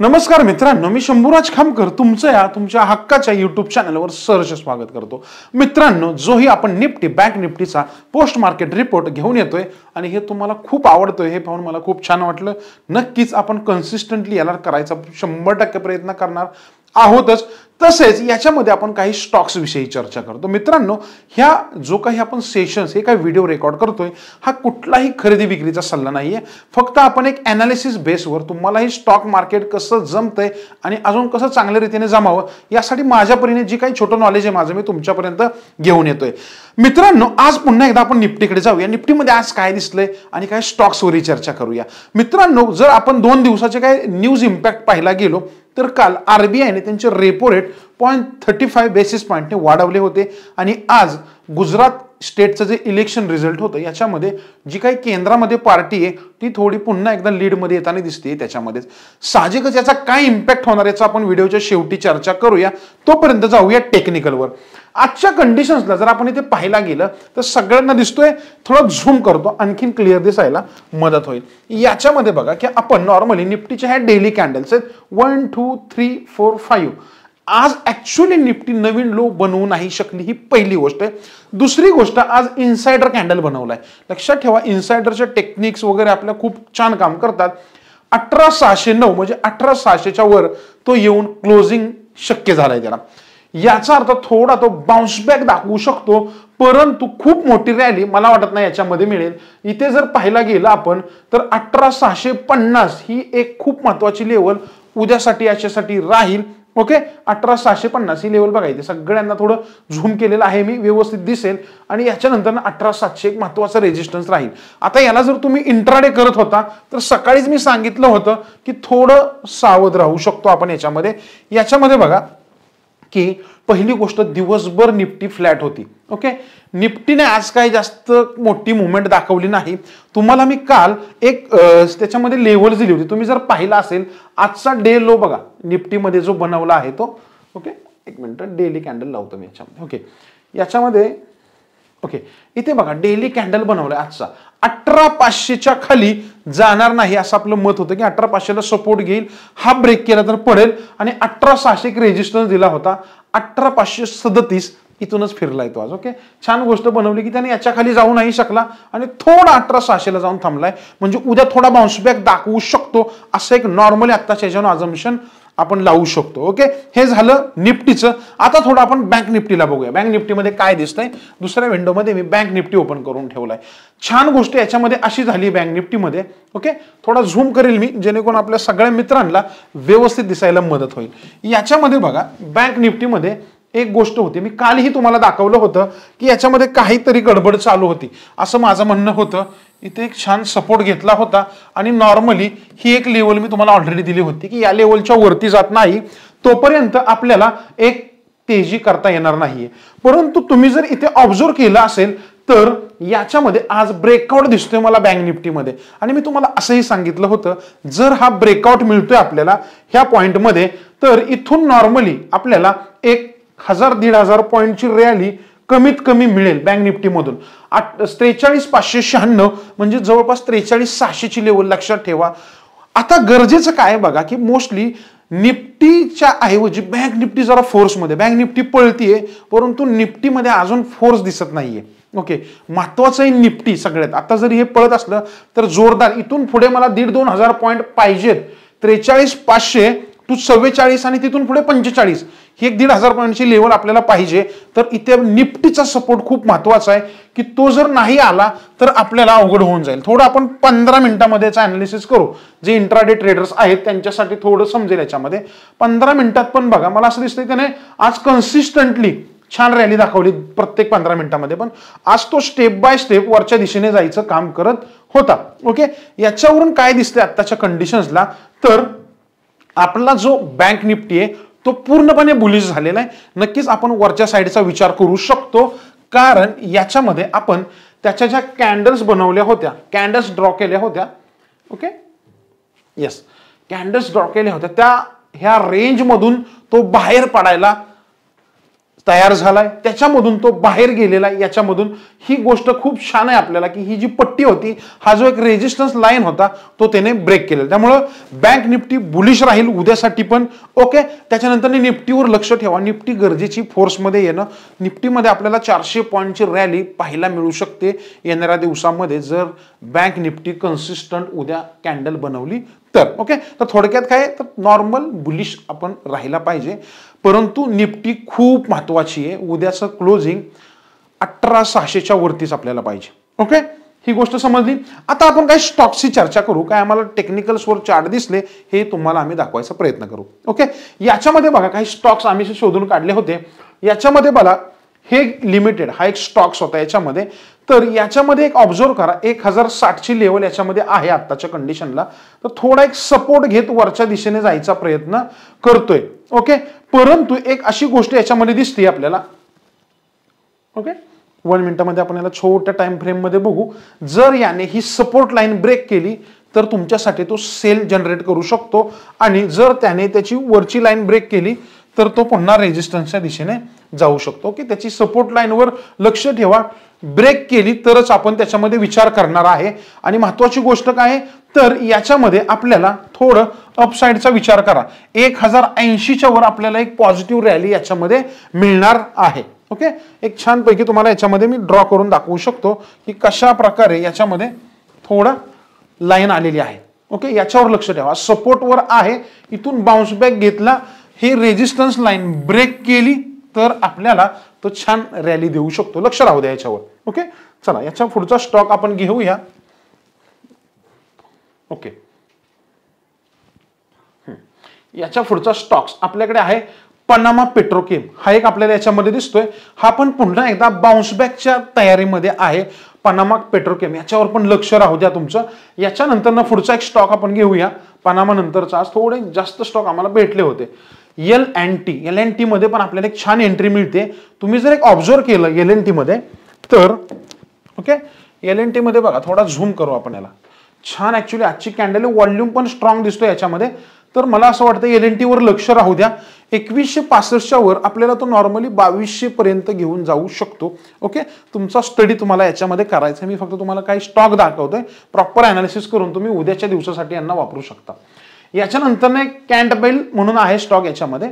नमस्कार मित्रांनो मी शंभूराज खामकर तुमचं या तुमच्या हक्काच्या युट्यूब चॅनलवर सहर्ष स्वागत करतो. मित्रांनो जोही आपण निफ्टी बँक निफ्टीचा पोस्ट मार्केट रिपोर्ट घेऊन येतोय आणि हे तुम्हाला खूप आवडतोय हे पाहून मला खूप छान वाटलं. नक्कीच आपण कन्सिस्टंटली याला करायचा शंभर टक्के प्रयत्न करणार आहोतच. तसेच याच्यामध्ये आपण काही स्टॉक्सविषयी चर्चा करतो. मित्रांनो ह्या जो काही आपण सेशन्स हे काही व्हिडिओ रेकॉर्ड करतोय हा कुठलाही खरेदी विक्रीचा सल्ला नाहीये. फक्त आपण एक अनालिसिस बेसवर तुम्हाला हे स्टॉक मार्केट कसं जमतंय आणि अजून कसं चांगल्या रीतीने जमावं यासाठी माझ्या परीने जी काही छोटं नॉलेज आहे माझं मी तुमच्यापर्यंत घेऊन येतोय. मित्रांनो आज पुन्हा एकदा आपण निफ्टीकडे जाऊया. निफ्टीमध्ये आज काय दिसलंय आणि काय स्टॉक्सवरही चर्चा करूया. मित्रांनो जर आपण दोन दिवसाचे काय न्यूज इम्पॅक्ट पाहायला गेलो तर काल आरबीआयने त्यांचे repo rate point thirty five basis पॉईंटने वाढवले होते. आणि आज गुजरात स्टेटचं जे इलेक्शन रिझल्ट होतं याच्यामध्ये जी काही केंद्रामध्ये पार्टी आहे ती थोडी पुन्हा एकदा लीडमध्ये येताना दिसते त्याच्यामध्येच. साहजिकच याचा काय इम्पॅक्ट होणार याचा आपण व्हिडिओच्या शेवटी चर्चा करूया. तोपर्यंत जाऊया टेक्निकलवर आजच्या कंडिशन्सला जर आपण इथे पाहायला गेलं तर सगळ्यांना दिसतोय थोडं झूम करतो आणखीन क्लिअर दिसायला मदत होईल. याच्यामध्ये बघा की आपण नॉर्मली निफ्टीच्या ह्या डेली कॅन्डल्स आहेत. One two three four five आज ऍक्च्युली निफ्टी नवीन लो बनवू नाही शकली ही पहिली गोष्ट आहे. दुसरी गोष्ट आज इन्सायडर कॅन्डल बनवलाय. लक्षात ठेवा इन्सायडरच्या टेक्निक्स वगैरे आपल्या खूप छान काम करतात. अठरा सहाशे नऊ म्हणजे अठरा सहाशेच्या वर तो येऊन क्लोजिंग शक्य झालाय त्याला. याचा अर्थ थोडा तो बाउन्स बॅक दाखवू शकतो परंतु खूप मोठी रॅली मला वाटत नाही याच्यामध्ये मिळेल. इथे जर पाहायला गेलं आपण तर अठरा सहाशे पन्नास ही एक खूप महत्वाची लेवल उद्यासाठी याच्यासाठी राहील. ओके अठरा सहाशे पन्नास ही लेवल बघायची. सगळ्यांना थोडं झूम केलेलं आहे मी व्यवस्थित दिसेल. आणि याच्यानंतर अठरा सातशे एक महत्त्वाचा रेजिस्टन्स राहील. आता याला जर तुम्ही इंट्राडे करत होता तर सकाळीच मी सांगितलं होतं की थोडं सावध राहू शकतो आपण याच्यामध्ये. याच्यामध्ये बघा की पहिली गोष्ट दिवसभर निफ्टी फ्लॅट होती. ओके निफ्टीने आज काही जास्त मोठी मुवमेंट दाखवली नाही. तुम्हाला मी काल एक त्याच्यामध्ये लेवल दिली होती. तुम्ही जर पाहिला असेल आजचा डे लो बघा. निफ्टीमध्ये जो बनवला आहे तो. ओके एक मिनिट डेली कॅन्डल लावतो मी याच्यामध्ये. ओके याच्यामध्ये ओके इथे बघा डेली कॅन्डल बनवलाय आजचा. अठरा पाचशेच्या खाली जाणार नाही असं आपलं मत होतं की अठरा पाचशेला सपोर्ट घेईल. हा ब्रेक केला तर पडेल. आणि अठरा सहाशे एक रेजिस्टन्स दिला होता. अठरा पाचशे सदतीस इथूनच फिरला येतो आज ओके छान गोष्ट बनवली की त्याने याच्या खाली जाऊ नाही शकला. आणि थोडा अठरा सहाशेला जाऊन थांबलाय. म्हणजे उद्या थोडा बाउन्सबॅक दाखवू शकतो असं एक नॉर्मली आत्ताच्या याच्यावर अजम्पशन आपण लावू शकतो ओके? हे झालं निफ्टीचं. आता थोडं आपण बँक निफ्टीला बघूया. बँक निफ्टीमध्ये काय दिसतंय? दुसऱ्या विंडोमध्ये मी बँक निफ्टी ओपन करून ठेवलाय. छान गोष्ट याच्यामध्ये अशी झाली बँक निफ्टीमध्ये ओके? थोडा झूम करेल मी जेणेकरून आपल्या सगळ्या मित्रांना व्यवस्थित दिसायला मदत होईल. याच्यामध्ये बघा बँक निफ्टीमध्ये एक गोष्ट होती. मी कालही तुम्हाला दाखवलं होतं की याच्यामध्ये काहीतरी गडबड चालू होती. असं माझं म्हणणं होतं. इथे एक छान सपोर्ट घेतला होता. आणि नॉर्मली ही एक लेवल मी तुम्हाला ऑलरेडी दिली होती की या लेवलच्या वरती जात नाही. तोपर्यंत आपल्याला एक तेजी करता येणार नाहीये. परंतु तुम्ही जर इथे ऑब्झर्व केलं असेल तर याच्यामध्ये आज ब्रेकआउट दिसतोय मला बँक निफ्टीमध्ये. आणि मी तुम्हाला असंही सांगितलं होतं जर हा ब्रेकआउट मिळतोय आपल्याला ह्या पॉईंटमध्ये तर इथून नॉर्मली आपल्याला एक हजार दीड हजार पॉईंटची रॅली कमीत कमी मिळेल बँक निफ्टीमधून आठ त्रेचाळीस पाचशे शहाण्णव म्हणजे जवळपास त्रेचाळीस सहाशेची लेवल लक्षात ठेवा. आता गरजेचं काय बघा की मोस्टली निफ्टीच्या ऐवजी बँक निफ्टी जरा फोर्समध्ये बँक निफ्टी पळतीये परंतु निफ्टीमध्ये अजून फोर्स दिसत नाहीये. ओके महत्वाचं आहे निफ्टी सगळ्यात. आता जरी हे पळत असलं तर जोरदार. इथून पुढे मला दीड दोन हजार पॉईंट पाहिजेत. त्रेचाळीस पाचशे टू चव्वेचाळीस आणि तिथून पुढे पंचेचाळीस. ही एक दीड हजार पॉईंटची लेवल आपल्याला पाहिजे. तर इथे निफ्टीचा सपोर्ट खूप महत्त्वाचा आहे की तो जर नाही आला तर आपल्याला अवघड होऊन जाईल. थोडं आपण पंधरा मिनिटामध्येच अनालिसिस करू. जे इंट्राडे ट्रेडर्स आहेत त्यांच्यासाठी थोडं समजेल याच्यामध्ये. पंधरा मिनिटात पण बघा मला असं दिसतंय त्याने आज कन्सिस्टंटली छान रॅली दाखवली प्रत्येक पंधरा मिनिटामध्ये. पण आज तो स्टेप बाय स्टेप वरच्या दिशेने जायचं काम करत होता. ओके याच्यावरून काय दिसतंय आत्ताच्या कंडिशन्सला तर आपला जो बँक निफ्टी आहे तो पूर्णपणे बुलिश झालेला आहे. नक्कीच आपण वरच्या साईडचा विचार करू शकतो. कारण याच्यामध्ये आपण त्याच्या ज्या कॅन्डल्स बनवल्या होत्या कॅन्डल्स ड्रॉ केल्या होत्या ओके येस कॅन्डल्स ड्रॉ केल्या होत्या. त्या ह्या रेंजमधून तो बाहेर पडायला तयार झालाय त्याच्यामधून तो बाहेर गेलेला आहे याच्यामधून. ही गोष्ट खूप छान आहे आपल्याला की ही जी पट्टी होती हा जो एक रेजिस्टन्स लाईन होता तो त्याने ब्रेक केलेला. त्यामुळं बँक निफ्टी बुलिश राहील उद्यासाठी पण. ओके त्याच्यानंतर निफ्टीवर लक्ष ठेवा. निफ्टी गरजेची फोर्समध्ये येणं. निफ्टीमध्ये आपल्याला चारशे पॉईंटची रॅली पाहायला मिळू शकते. येणाऱ्या दिवसामध्ये जर बँक निफ्टी कन्सिस्टंट उद्या कॅन्डल बनवली तर ओके तर थोडक्यात काय तर नॉर्मल बुलिश आपण राहिला पाहिजे. परंतु निफ्टी खूप महत्वाची आहे. उद्याचं क्लोजिंग अठरा सहाशेच्या वरतीच आपल्याला पाहिजे. ओके ही गोष्ट समजली? आता आपण काही स्टॉक्सची चर्चा करू? काय आम्हाला टेक्निकल्सवर चार्ट दिसले हे तुम्हाला आम्ही दाखवायचा प्रयत्न करू. ओके याच्यामध्ये बघा काही स्टॉक्स आम्ही शोधून काढले होते. याच्यामध्ये बघा हे लिमिटेड हा एक स्टॉक्स होता याच्यामध्ये. तर याच्यामध्ये एक ऑब्झर्व करा एक हजार साठची लेवल याच्यामध्ये आहे आत्ताच्या कंडिशनला तर थोडा एक सपोर्ट घेत वरच्या दिशेने जायचा प्रयत्न करतोय. ओके परंतु एक अशी गोष्ट याच्यामध्ये दिसते आपल्याला. ओके वन मिनिटामध्ये आपण याला छोट्या टाइम फ्रेममध्ये बघू. जर याने ही सपोर्ट लाईन ब्रेक केली तर तुमच्यासाठी तो सेल जनरेट करू शकतो. आणि जर त्याने त्याची वरची लाईन ब्रेक केली तर तो पुन्हा रेजिस्टन्सच्या दिशेने जाऊ शकतो. की त्याची सपोर्ट लाईनवर लक्ष ठेवा. ब्रेक केली तरच आपण त्याच्यामध्ये विचार करणार आहे. आणि महत्वाची गोष्ट काय आहे? तर याच्यामध्ये आपल्याला थोडं अपसाईडचा विचार करा. एक हजार ऐंशीच्या वर आपल्याला एक पॉझिटिव्ह रॅली याच्यामध्ये मिळणार आहे. ओके एक छानपैकी तुम्हाला याच्यामध्ये मी ड्रॉ करून दाखवू शकतो की कशा प्रकारे याच्यामध्ये थोडं लाईन आलेली आहे. ओके याच्यावर लक्ष ठेवा. सपोर्टवर आहे. इथून बाउन्स बॅक घेतला. हे रेजिस्टन्स लाईन ब्रेक केली. तर आपल्याला तो छान रॅली देऊ शकतो. लक्ष राहू द्या याच्यावर. ओके चला याच्या पुढचा स्टॉक आपण घेऊया. ओके याच्या पुढचा स्टॉक्स आपल्याकडे आहे पनामा पेट्रोकेम हा एक आपल्याला याच्यामध्ये दिसतोय. हा पण पुन्हा एकदा बाउन्सबॅकच्या तयारीमध्ये आहे पनामा पेट्रोकेम याच्यावर पण लक्ष राहू द्या तुमचं. याच्यानंतर ना पुढचा एक स्टॉक आपण घेऊया. पनामा नंतरचा. आज थोडे जास्त स्टॉक आम्हाला भेटले होते. L and T L N टीमध्ये पण आपल्याला एक छान एंट्री मिळते. तुम्ही जर एक ऑब्झर्व केलं एल एन टीमध्ये तर ओके एल एन टीमध्ये बघा थोडा झूम करू आपण याला. छान ॲक्च्युली आजची कॅन्डल व्हॉल्यूम पण स्ट्रॉंग दिसतो याच्यामध्ये. तर मला असं वाटतं एल एन टीवर लक्ष राहू द्या. एकवीसशे पासष्टच्या वर आपल्याला तो नॉर्मली बावीसशे पर्यंत घेऊन जाऊ शकतो. ओके तुमचा स्टडी तुम्हाला याच्यामध्ये करायचा मी फक्त तुम्हाला काही स्टॉक दाखवतोय. प्रॉपर अनालिसिस करून तुम्ही उद्याच्या दिवसासाठी यांना वापरू शकता. याच्यानंतर एक कॅन्टबेल म्हणून आहे स्टॉक याच्यामध्ये.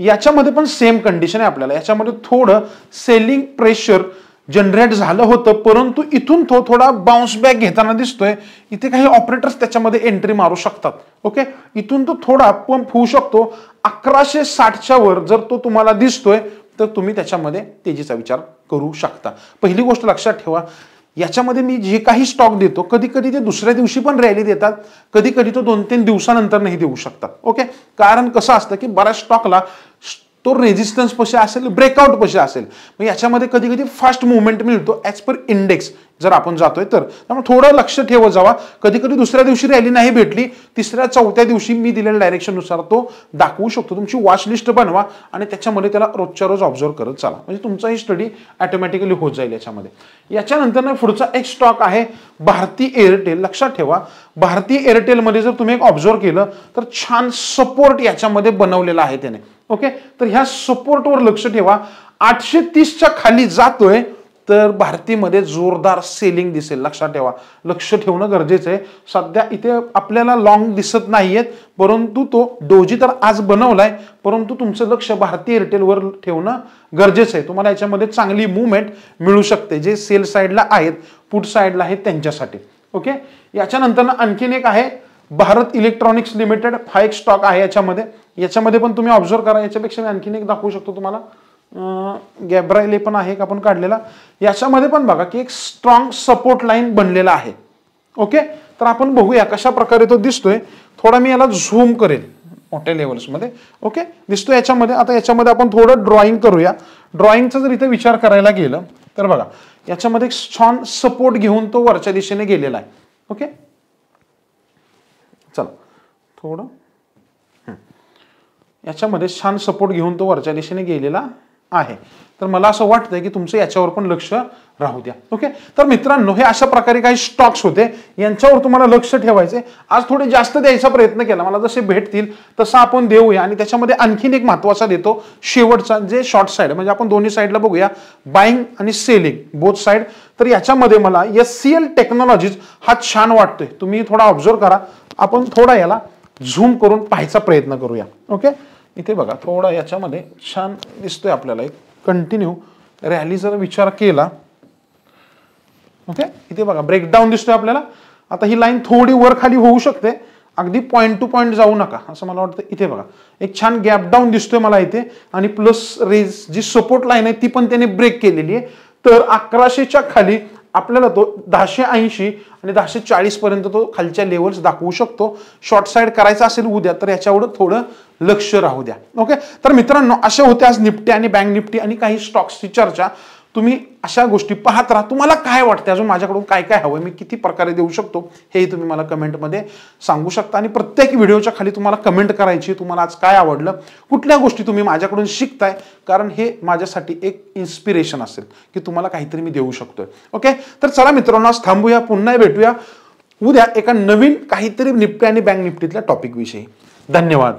याच्यामध्ये पण सेम कंडिशन आहे आपल्याला. याच्यामध्ये थोडं सेलिंग प्रेशर जनरेट झालं होतं परंतु इथून तो थोडा बाउन्स बॅक घेताना दिसतोय. इथे काही ऑपरेटर्स त्याच्यामध्ये एंट्री मारू शकतात. ओके इथून तो थोडा पंप होऊ शकतो. अकराशे साठच्या वर जर तो तुम्हाला दिसतोय तर तुम्ही त्याच्यामध्ये तेजीचा विचार करू शकता. पहिली गोष्ट लक्षात ठेवा. याच्यामध्ये मी जे काही स्टॉक देतो कधी कधी ते दुसऱ्या दिवशी पण रॅली देतात कधी कधी तो दोन तीन दिवसानंतर नाही देऊ शकतात ओके कारण कसं असतं की बऱ्याच स्टॉकला तो रेजिस्टन्स पशी असेल ब्रेकआउट पशी असेल. मग याच्यामध्ये कधी कधी फास्ट मुवमेंट मिळतो ॲज पर इंडेक्स जर आपण जातोय तर. त्यामुळे थोडं लक्ष ठेवत जावा. कधी कधी दुसऱ्या दिवशी रॅली नाही भेटली तिसऱ्या चौथ्या दिवशी मी दिलेल्या डायरेक्शननुसार तो दाखवू शकतो. तुमची वॉच लिस्ट बनवा आणि त्याच्यामध्ये त्याला रोजच्या रोज ऑब्झर्व करत चाला. म्हणजे तुमचा ही स्टडी ॲटोमॅटिकली होत जाईल याच्यामध्ये. याच्यानंतर पुढचा एक स्टॉक आहे भारती एअरटेल लक्षात ठेवा भारती एअरटेलमध्ये जर तुम्ही एक ऑब्झर्व केलं तर छान सपोर्ट याच्यामध्ये बनवलेला आहे त्याने. ओके तर ह्या सपोर्टवर लक्ष ठेवा. आठशे तीसच्या खाली जातोय तर भारतीमध्ये जोरदार सेलिंग दिसेल. लक्षात ठेवा. लक्ष ठेवणं गरजेचं आहे. सध्या इथे आपल्याला लॉंग दिसत नाहीयेत परंतु तो डोजी तर आज बनवलाय. परंतु तुमचं लक्ष भारतीय एअरटेलवर ठेवणं गरजेचं आहे. तुम्हाला याच्यामध्ये चांगली मुवमेंट मिळू शकते जे सेल साईडला आहेत पुट साईडला आहेत त्यांच्यासाठी. ओके याच्यानंतर आणखीन एक आहे भारत इलेक्ट्रॉनिक्स लिमिटेड हा एक स्टॉक आहे याच्यामध्ये. याच्यामध्ये पण तुम्ही ऑब्झर्व करा. याच्यापेक्षा मी आणखीन एक दाखवू शकतो तुम्हाला. गॅब्रायले पण आहे एक आपण काढलेला. याच्यामध्ये पण बघा की एक स्ट्रॉंग सपोर्ट लाईन बनलेला आहे. ओके तर आपण बघूया कशा प्रकारे तो दिसतोय. थोडा मी याला झूम करेल मोठ्या लेवल्समध्ये ओके दिसतो याच्यामध्ये. आता याच्यामध्ये आपण थोडं ड्रॉइंग करूया. ड्रॉइंगचा जर इथे विचार करायला गेलं तर बघा याच्यामध्ये एक छान सपोर्ट घेऊन तो वरच्या दिशेने गेलेला आहे. ओके चला. थोडं. याच्यामध्ये छान सपोर्ट घेऊन तो वरच्या दिशेने गेलेला आहे. तर मला असं वाटतंय की तुमचं याच्यावर पण लक्ष राहू द्या. ओके तर मित्रांनो हे अशा प्रकारे काही स्टॉक्स होते. यांच्यावर तुम्हाला लक्ष ठेवायचे आज थोडे जास्त द्यायचा प्रयत्न केला. मला जसे भेटतील तसं आपण देऊया. आणि त्याच्यामध्ये आणखीन एक महत्त्वाचा देतो शेवटचा जे शॉर्ट साईड म्हणजे आपण दोन्ही साईडला बघूया. बाईंग आणि सेलिंग बोथ साईड तर याच्यामध्ये मला एस सी एल टेक्नॉलॉजीज हा छान वाटतोय. तुम्ही थोडा ऑब्झर्व करा. आपण थोडा याला झूम करून पाहायचा प्रयत्न करूया. ओके इथे बघा थोडा याच्यामध्ये छान दिसतोय आपल्याला एक कंटिन्यू रॅली जर विचार केला ओके इथे बघा ब्रेकडाऊन दिसतोय आपल्याला. आता ही लाईन थोडी वर खाली होऊ शकते. अगदी पॉईंट टू पॉईंट जाऊ नका असं मला वाटतं. इथे बघा एक छान गॅप डाऊन दिसतोय मला इथे. आणि प्लस रेज जी सपोर्ट लाईन आहे ती पण त्याने ब्रेक केलेली आहे. तर अकराशेच्या खाली आपल्याला तो दहाशे ऐंशी आणि दहाशे चाळीसपर्यंत तो खालच्या लेवल्स दाखवू शकतो. शॉर्ट साईड करायचा असेल उद्या तर याच्यावर थोडं लक्ष राहू द्या. ओके तर मित्रांनो अशा होते आज निफ्टी आणि बँक निफ्टी आणि काही स्टॉक्सची चर्चा. तुम्ही अशा गोष्टी पाहत राहा. तुम्हाला काय वाटते अजून माझ्याकडून काय काय हवं मी किती प्रकारे देऊ शकतो? हेही तुम्ही मला कमेंटमध्ये सांगू शकता. आणि प्रत्येक व्हिडिओच्या खाली तुम्हाला कमेंट करायची तुम्हाला आज काय आवडलं कुठल्या गोष्टी तुम्ही माझ्याकडून शिकताय? कारण हे माझ्यासाठी एक इन्स्पिरेशन असेल की तुम्हाला काहीतरी मी देऊ शकतोय. ओके तर चला मित्रांनो आज थांबूया पुन्हा भेटूया. उद्या एका नवीन काहीतरी निफ्टी आणि बँक निफ्टीतल्या टॉपिकविषयी धन्यवाद.